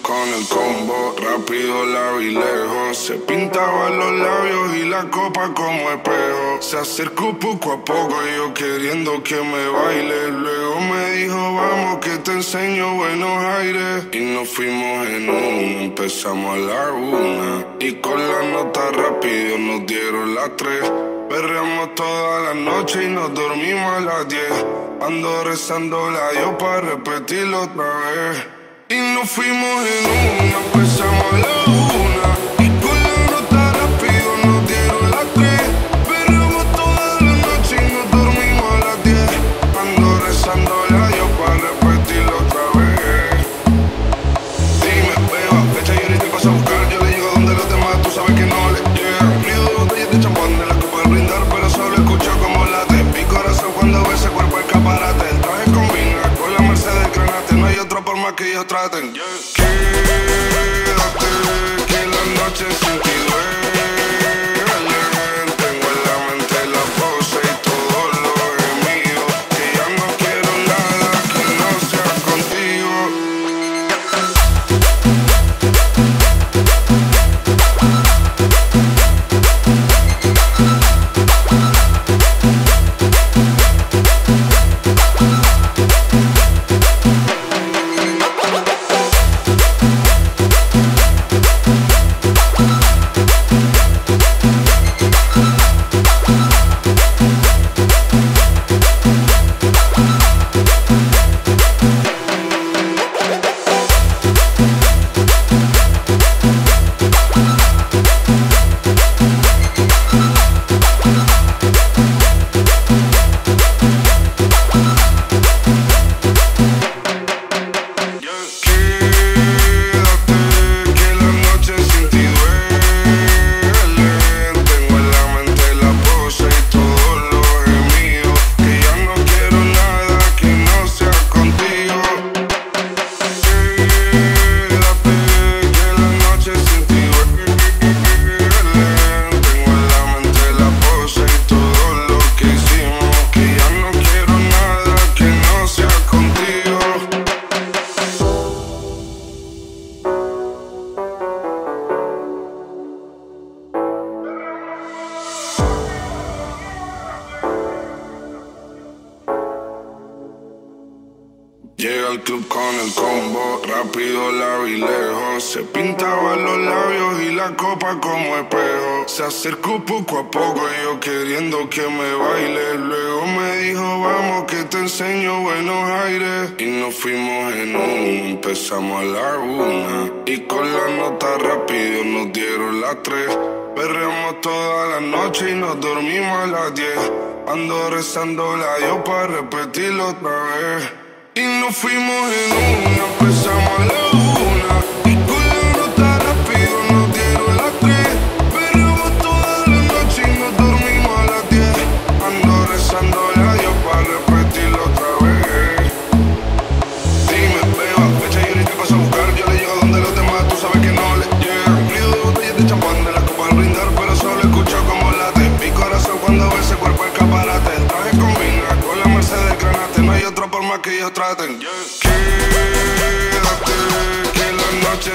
con el combo, rápido la vi lejos. Se pintaba los labios y la copa como espejo. Se acercó poco a poco, yo queriendo que me baile. Luego me dijo, vamos que te enseño buenos aires. Y nos fuimos en uno, empezamos a la una. Y con la nota rápido nos dieron las tres. Perreamos toda la noche y nos dormimos a las diez. Ando rezando la Dios para repetirlo otra vez. Y nos fuimos en una, empezamos que ellos traten. Quédate, que la noche sin Llega al club con el combo, rápido la vi lejos. Se pintaba los labios y la copa como espejo. Se acercó poco a poco, yo queriendo que me baile. Luego me dijo, vamos que te enseño buenos aires. Y nos fuimos en uno, empezamos a la una. Y con la nota rápido nos dieron las tres. Perreamos toda la noche y nos dormimos a las diez. Ando rezando la Dios para repetirlo otra vez nos fuimos en una, empezamos a la una. ellos traten. Quédate, que la noche